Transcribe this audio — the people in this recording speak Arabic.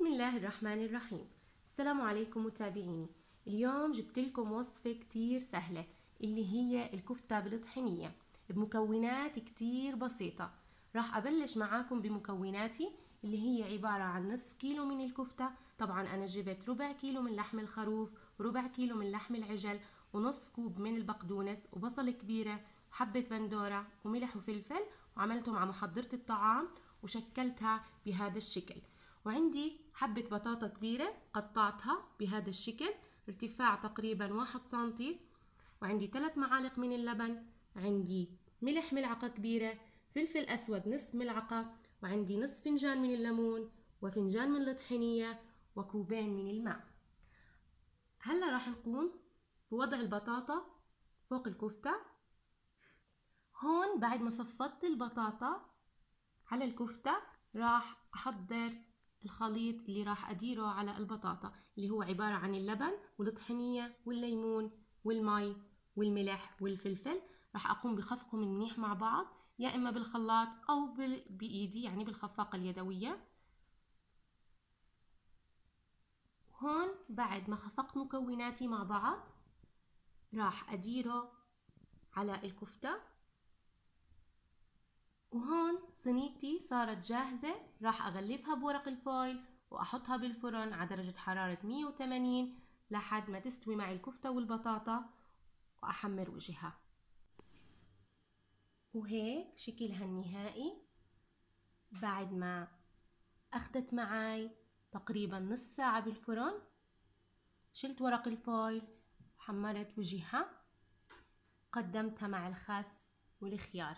بسم الله الرحمن الرحيم السلام عليكم متابعيني اليوم جبت لكم وصفة كتير سهلة اللي هي الكفتة بالطحينية. بمكونات كتير بسيطة. راح أبلش معاكم بمكوناتي اللي هي عبارة عن نصف كيلو من الكفتة. طبعا أنا جبت ربع كيلو من لحم الخروف وربع كيلو من لحم العجل ونص كوب من البقدونس وبصل كبيرة وحبة بندورة وملح وفلفل وعملتهم على محضرة الطعام وشكلتها بهذا الشكل. وعندي حبة بطاطا كبيرة قطعتها بهذا الشكل ارتفاع تقريبا واحد سنتي. وعندي ثلاث معالق من اللبن عندي ملح ملعقة كبيرة فلفل أسود نصف ملعقة وعندي نصف فنجان من الليمون وفنجان من الطحينية وكوبين من الماء. هلا راح نقوم بوضع البطاطا فوق الكفتة. هون بعد ما صفطت البطاطا على الكفتة راح أحضر الخليط اللي راح أديره على البطاطا اللي هو عبارة عن اللبن والطحينية والليمون والمي والملح والفلفل. راح أقوم بخفقهم منيح مع بعض يا إما بالخلاط أو بإيدي يعني بالخفاقة اليدوية. هون بعد ما خفقت مكوناتي مع بعض راح أديره على الكفتة. وهون صينيتي صارت جاهزة راح أغلفها بورق الفويل وأحطها بالفرن على درجة حرارة 180 لحد ما تستوي معي الكفتة والبطاطا وأحمر وجهها. وهيك شكلها النهائي. بعد ما أخذت معي تقريبا نص ساعة بالفرن شلت ورق الفويل حمرت وجهها قدمتها مع الخس والخيار.